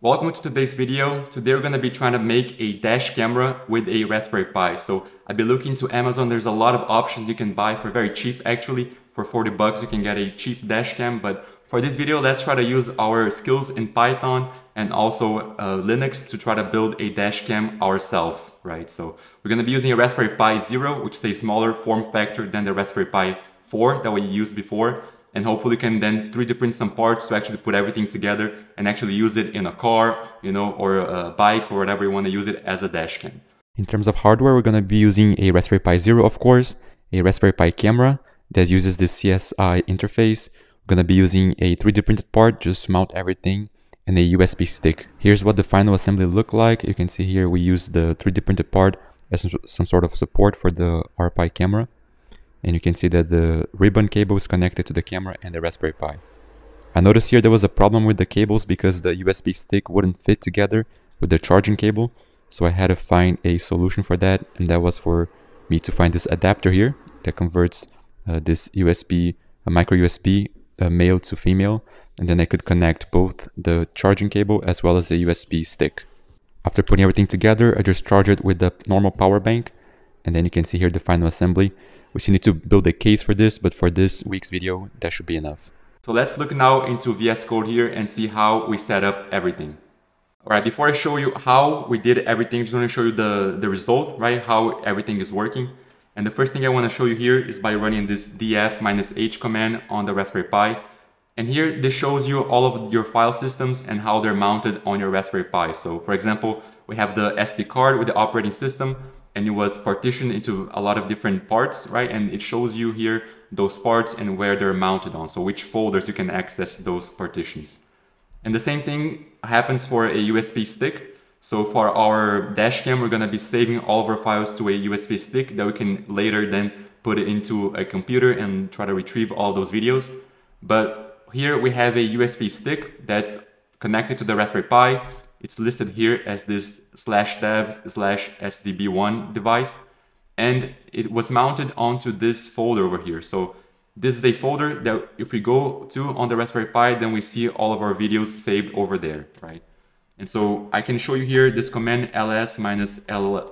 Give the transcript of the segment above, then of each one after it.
Welcome to today's video. Today we're going to be trying to make a dash camera with a Raspberry Pi. So I've been looking to Amazon. There's a lot of options you can buy for very cheap actually. For 40 bucks you can get a cheap dash cam. But for this video let's try to use our skills in Python and also uh, Linux to try to build a dash cam ourselves, right? So we're going to be using a Raspberry Pi Zero which is a smaller form factor than the Raspberry Pi 4 that we used before and hopefully can then 3D print some parts to actually put everything together and actually use it in a car, you know, or a bike or whatever you want to use it as a dash cam. In terms of hardware, we're going to be using a Raspberry Pi Zero, of course, a Raspberry Pi camera that uses the CSI interface. We're going to be using a 3D printed part just to mount everything and a USB stick. Here's what the final assembly looked like. You can see here we use the 3D printed part as some sort of support for the RPi camera and you can see that the ribbon cable is connected to the camera and the Raspberry Pi. I noticed here there was a problem with the cables because the USB stick wouldn't fit together with the charging cable, so I had to find a solution for that, and that was for me to find this adapter here that converts uh, this USB, a micro USB, uh, male to female, and then I could connect both the charging cable as well as the USB stick. After putting everything together, I just charge it with the normal power bank, and then you can see here the final assembly. We still need to build a case for this, but for this week's video, that should be enough. So let's look now into VS Code here and see how we set up everything. All right, before I show you how we did everything, I just want to show you the, the result, right? How everything is working. And the first thing I want to show you here is by running this df-h command on the Raspberry Pi. And here, this shows you all of your file systems and how they're mounted on your Raspberry Pi. So for example, we have the SD card with the operating system and it was partitioned into a lot of different parts, right? And it shows you here those parts and where they're mounted on. So which folders you can access those partitions. And the same thing happens for a USB stick. So for our dashcam, we're gonna be saving all of our files to a USB stick that we can later then put it into a computer and try to retrieve all those videos. But here we have a USB stick that's connected to the Raspberry Pi it's listed here as this slash dev slash sdb1 device. And it was mounted onto this folder over here. So this is a folder that if we go to on the Raspberry Pi, then we see all of our videos saved over there, right? And so I can show you here this command ls minus lah.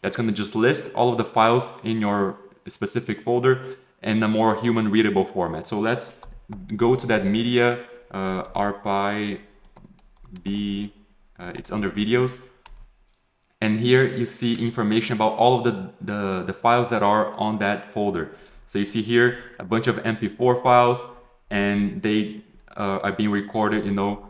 That's going to just list all of the files in your specific folder in a more human readable format. So let's go to that media uh, rpi B, uh, it's under videos. And here you see information about all of the, the, the files that are on that folder. So you see here a bunch of MP4 files and they uh, are being recorded, you know,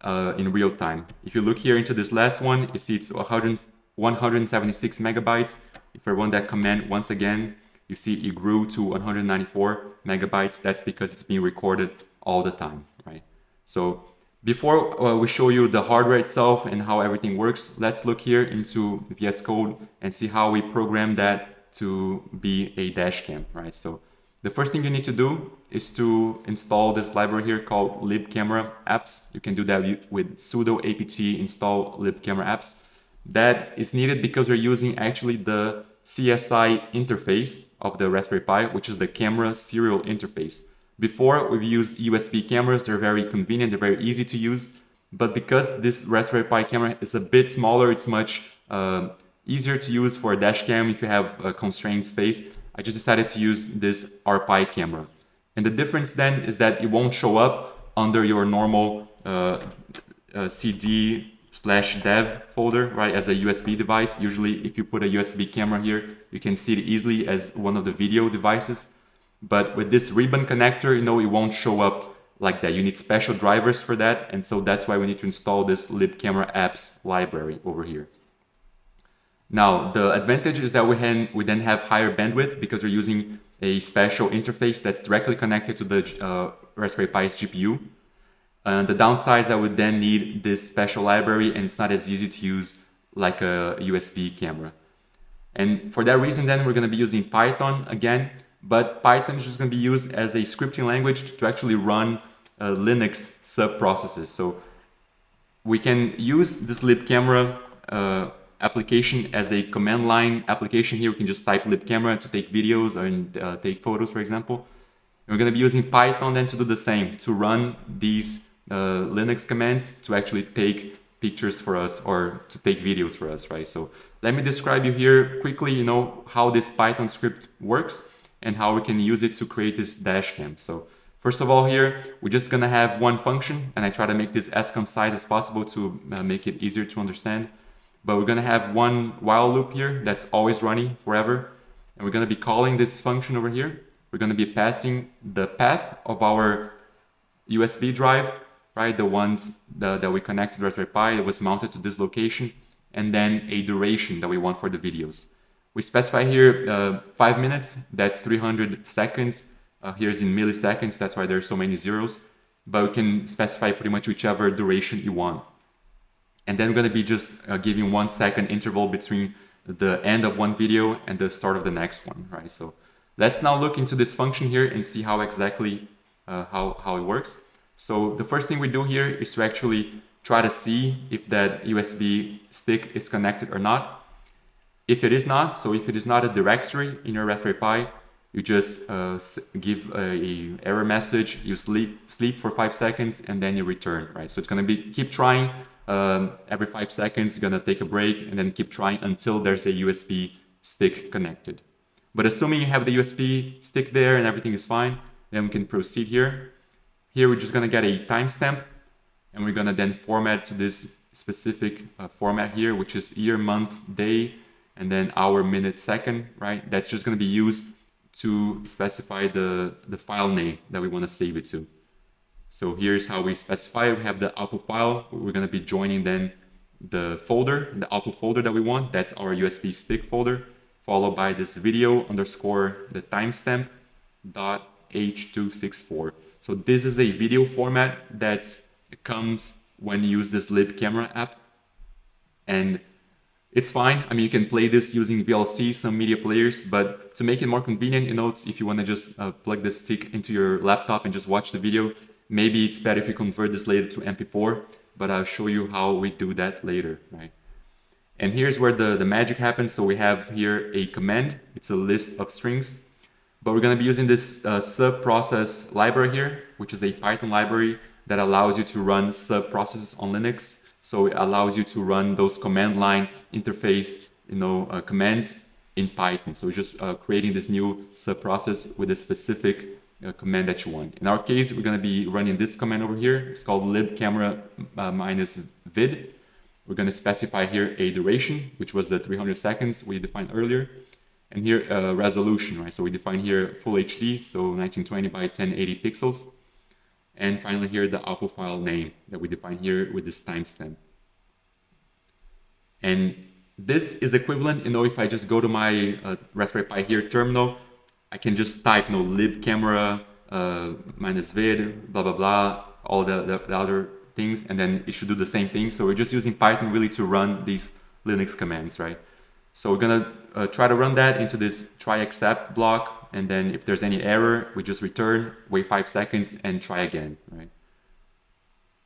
uh, in real time. If you look here into this last one, you see it's 100, 176 megabytes. If I run that command once again, you see it grew to 194 megabytes. That's because it's being recorded all the time, right? So before uh, we show you the hardware itself and how everything works, let's look here into VS Code and see how we program that to be a dash cam, right? So the first thing you need to do is to install this library here called libcamera apps. You can do that with sudo apt install libcamera apps. That is needed because we're using actually the CSI interface of the Raspberry Pi, which is the camera serial interface. Before, we've used USB cameras. They're very convenient. They're very easy to use. But because this Raspberry Pi camera is a bit smaller, it's much uh, easier to use for a dash cam if you have a constrained space. I just decided to use this RPi camera. And the difference then is that it won't show up under your normal uh, uh, CD slash dev folder, right, as a USB device. Usually if you put a USB camera here, you can see it easily as one of the video devices. But with this ribbon connector, you know, it won't show up like that. You need special drivers for that. And so that's why we need to install this libcamera apps library over here. Now, the advantage is that we, can, we then have higher bandwidth because we're using a special interface that's directly connected to the uh, Raspberry Pi's GPU. And the downside is that we then need this special library and it's not as easy to use like a USB camera. And for that reason, then we're going to be using Python again but Python is just going to be used as a scripting language to actually run uh, Linux sub-processes. So we can use this libcamera uh, application as a command line application here. We can just type libcamera to take videos and uh, take photos, for example. And we're going to be using Python then to do the same, to run these uh, Linux commands to actually take pictures for us or to take videos for us, right? So let me describe you here quickly, you know, how this Python script works and how we can use it to create this dash cam. So first of all here, we're just gonna have one function and I try to make this as concise as possible to uh, make it easier to understand. But we're gonna have one while loop here that's always running forever. And we're gonna be calling this function over here. We're gonna be passing the path of our USB drive, right? The ones that, that we connected to Raspberry Pi, it was mounted to this location, and then a duration that we want for the videos. We specify here uh, five minutes, that's 300 seconds. Uh, here's in milliseconds, that's why there's so many zeros. But we can specify pretty much whichever duration you want. And then we're gonna be just uh, giving one second interval between the end of one video and the start of the next one, right? So let's now look into this function here and see how exactly uh, how, how it works. So the first thing we do here is to actually try to see if that USB stick is connected or not. If it is not, so if it is not a directory in your Raspberry Pi, you just uh, give a, error message, you sleep sleep for five seconds, and then you return, right? So it's gonna be keep trying um, every five seconds, gonna take a break, and then keep trying until there's a USB stick connected. But assuming you have the USB stick there and everything is fine, then we can proceed here. Here we're just gonna get a timestamp, and we're gonna then format to this specific uh, format here, which is year, month, day, and then hour, minute, second, right? That's just going to be used to specify the, the file name that we want to save it to. So here's how we specify We have the output file. We're going to be joining then the folder, the output folder that we want. That's our USB stick folder, followed by this video underscore the timestamp dot H264. So this is a video format that comes when you use this libcamera app. And it's fine. I mean, you can play this using VLC, some media players, but to make it more convenient, you know, if you want to just uh, plug the stick into your laptop and just watch the video, maybe it's better if you convert this later to MP4, but I'll show you how we do that later, right? And here's where the, the magic happens. So we have here a command. It's a list of strings, but we're going to be using this uh, sub process library here, which is a Python library that allows you to run sub processes on Linux. So it allows you to run those command line interface, you know, uh, commands in Python. So just uh, creating this new sub process with a specific uh, command that you want. In our case, we're going to be running this command over here. It's called libcamera uh, minus vid. We're going to specify here a duration, which was the 300 seconds we defined earlier. And here uh, resolution, right? So we define here full HD, so 1920 by 1080 pixels. And finally here, the output file name that we define here with this timestamp. And this is equivalent, you know, if I just go to my uh, Raspberry Pi here terminal, I can just type, you know, libcamera uh, minus vid, blah, blah, blah, all the, the, the, other things, and then it should do the same thing. So we're just using Python really to run these Linux commands, right? So we're gonna uh, try to run that into this try except block and then if there's any error, we just return, wait five seconds and try again, right?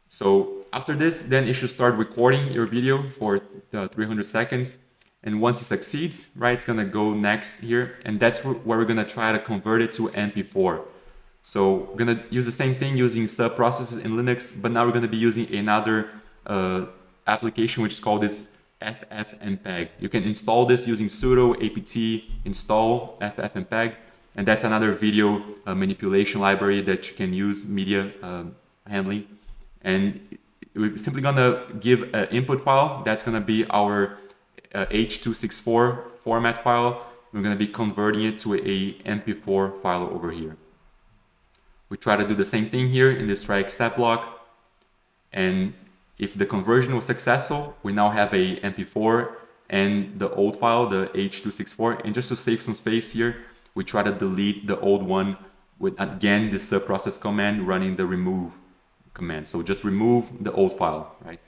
So after this, then it should start recording your video for 300 seconds. And once it succeeds, right, it's gonna go next here. And that's where we're gonna try to convert it to MP4. So we're gonna use the same thing using sub processes in Linux, but now we're gonna be using another uh, application which is called this ffmpeg. You can install this using sudo apt install ffmpeg and that's another video uh, manipulation library that you can use media uh, handling. And we're simply gonna give an input file. That's gonna be our uh, H264 format file. We're gonna be converting it to a MP4 file over here. We try to do the same thing here in this try except block. And if the conversion was successful, we now have a MP4 and the old file, the H264. And just to save some space here, we try to delete the old one with again this uh, process command running the remove command. So just remove the old file, right?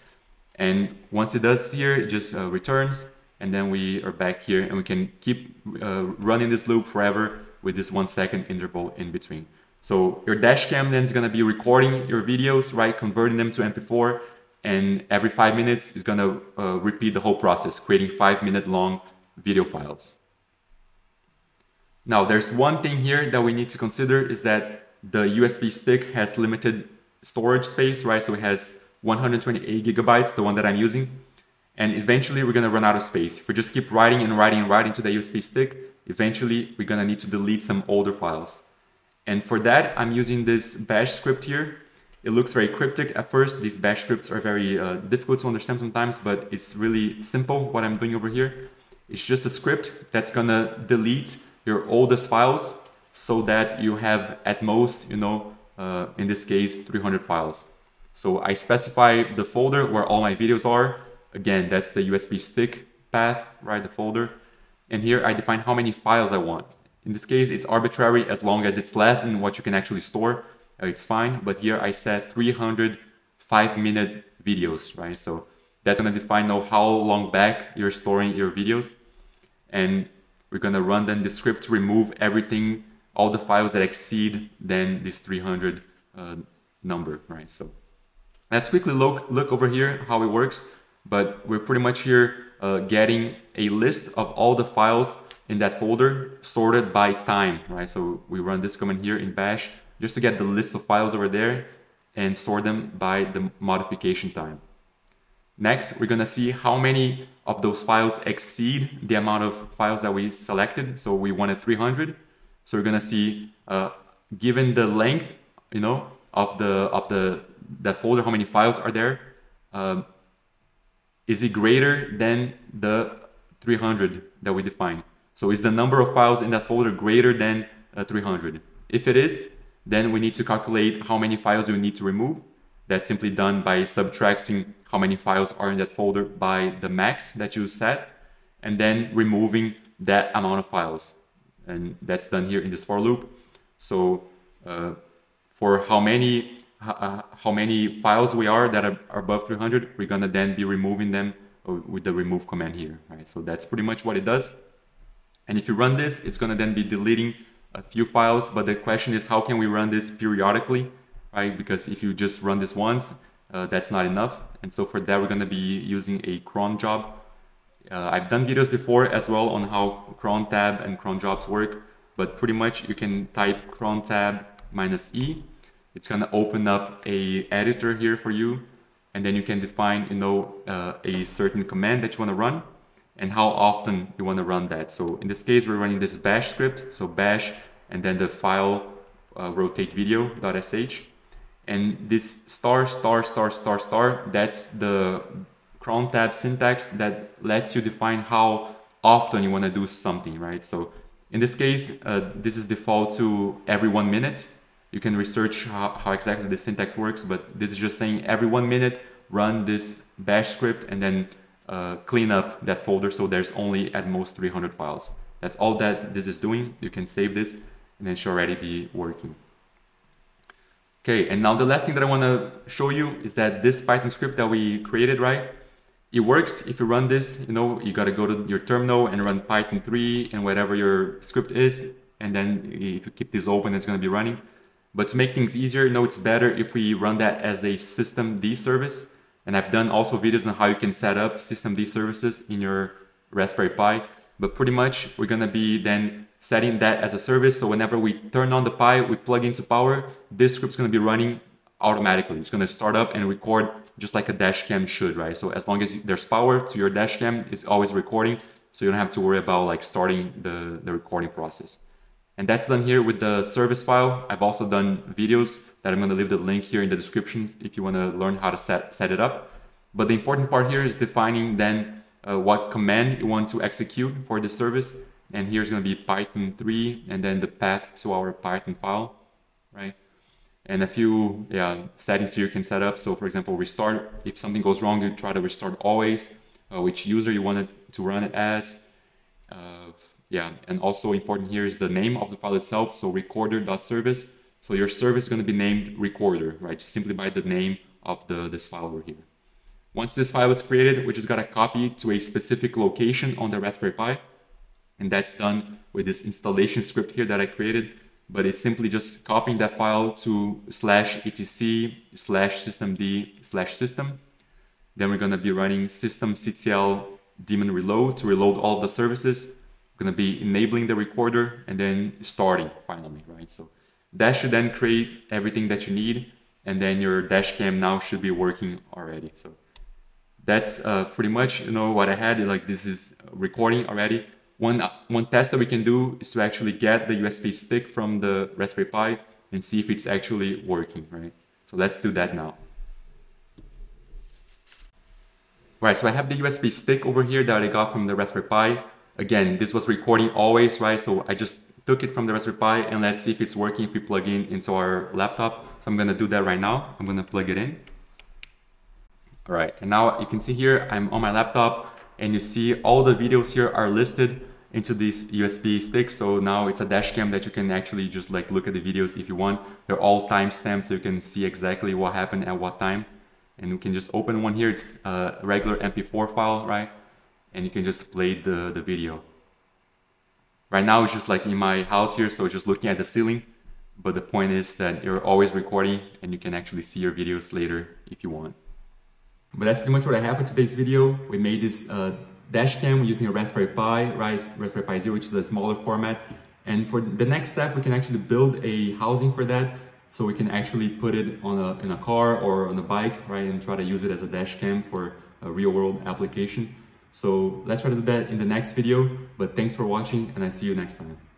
And once it does here, it just uh, returns and then we are back here and we can keep uh, running this loop forever with this one second interval in between. So your dash cam then is going to be recording your videos, right? Converting them to MP4 and every five minutes is going to uh, repeat the whole process, creating five minute long video files. Now, there's one thing here that we need to consider is that the USB stick has limited storage space, right? So it has 128 gigabytes, the one that I'm using. And eventually we're gonna run out of space. If we just keep writing and writing and writing to the USB stick, eventually we're gonna need to delete some older files. And for that, I'm using this bash script here. It looks very cryptic at first. These bash scripts are very uh, difficult to understand sometimes, but it's really simple what I'm doing over here. It's just a script that's gonna delete your oldest files so that you have at most, you know, uh, in this case, 300 files. So I specify the folder where all my videos are. Again, that's the USB stick path, right, the folder. And here I define how many files I want. In this case, it's arbitrary as long as it's less than what you can actually store, uh, it's fine. But here I set 300 five minute videos, right? So that's gonna define now how long back you're storing your videos. And we're gonna run then the script to remove everything, all the files that exceed then this 300 uh, number, right? So let's quickly look, look over here how it works. But we're pretty much here uh, getting a list of all the files in that folder sorted by time, right? So we run this command here in bash just to get the list of files over there and sort them by the modification time. Next, we're gonna see how many of those files exceed the amount of files that we selected. So we wanted 300. So we're gonna see, uh, given the length, you know, of the of the that folder, how many files are there? Uh, is it greater than the 300 that we defined? So is the number of files in that folder greater than uh, 300? If it is, then we need to calculate how many files we need to remove. That's simply done by subtracting how many files are in that folder by the max that you set, and then removing that amount of files. And that's done here in this for loop. So uh, for how many uh, how many files we are that are, above 300, we're gonna then be removing them uh, with the remove command here, right? So that's pretty much what it does. And if you run this, it's gonna then be deleting a few files, but the question is how can we run this periodically, right? Because if you just run this once, uh, that's not enough. And so for that, we're gonna be using a cron job. Uh, I've done videos before as well on how cron tab and cron jobs work, but pretty much you can type cron tab minus E it's going to open up a editor here for you and then you can define you know uh, a certain command that you want to run and how often you want to run that so in this case we're running this bash script so bash and then the file uh, rotate video.sh and this star star star star star that's the cron tab syntax that lets you define how often you want to do something right so in this case uh, this is default to every one minute you can research how, how exactly the syntax works, but this is just saying every one minute, run this bash script and then uh, clean up that folder so there's only at most 300 files. That's all that this is doing. You can save this and it should already be working. Okay, and now the last thing that I want to show you is that this Python script that we created, right? It works if you run this, you know, you got to go to your terminal and run Python 3 and whatever your script is. And then if you keep this open, it's going to be running. But to make things easier, you know, it's better if we run that as a systemd service. And I've done also videos on how you can set up systemd services in your Raspberry Pi. But pretty much we're gonna be then setting that as a service. So whenever we turn on the Pi, we plug into power, this script's gonna be running automatically. It's gonna start up and record just like a dash cam should, right? So as long as there's power to your dash cam, it's always recording. So you don't have to worry about like starting the, the recording process. And that's done here with the service file. I've also done videos that I'm going to leave the link here in the description if you want to learn how to set, set it up. But the important part here is defining then uh, what command you want to execute for the service. And here's going to be Python 3 and then the path to our Python file, right? And a few yeah, settings here you can set up. So for example, restart. If something goes wrong, you try to restart always. Uh, which user you want it to run it as. Uh, yeah, and also important here is the name of the file itself. So recorder.service. So your service is going to be named recorder, right? Just Simply by the name of the this file over here. Once this file is created, we just got to copy to a specific location on the Raspberry Pi. And that's done with this installation script here that I created. But it's simply just copying that file to slash etc slash systemd slash system. Then we're to be running systemctl daemon reload to reload all the services We're to be enabling the recorder and then starting finally, right? So that should then create everything that you need. and then your dash cam now should be working already. So that's uh, pretty much you know what I had. Like this is recording already. One one test that we can do is to actually get the USB stick from the Raspberry Pi and see if it's actually working, right? So let's do that now. Right, so I have the USB stick over here that I got from the Raspberry Pi. Again, this was recording always, right? So I just took it from the Raspberry Pi and let's see if it's working if we plug in into our laptop. So I'm gonna do that right now. I'm gonna plug it in. All right, and now you can see here, I'm on my laptop and you see all the videos here are listed into this USB stick. So now it's a dash cam that you can actually just like look at the videos if you want. They're all timestamped so you can see exactly what happened at what time and you can just open one here. It's a regular MP4 file, right? And you can just play the, the video. Right now it's just like in my house here, so just looking at the ceiling. But the point is that you're always recording and you can actually see your videos later if you want. But that's pretty much what I have for today's video. We made this uh, dash cam using a Raspberry Pi, right? Raspberry Pi Zero, which is a smaller format. And for the next step, we can actually build a housing for that so we can actually put it on a, in a car or on a bike, right? And try to use it as a dash cam for a real world application. So let's try to do that in the next video, but thanks for watching and I see you next time.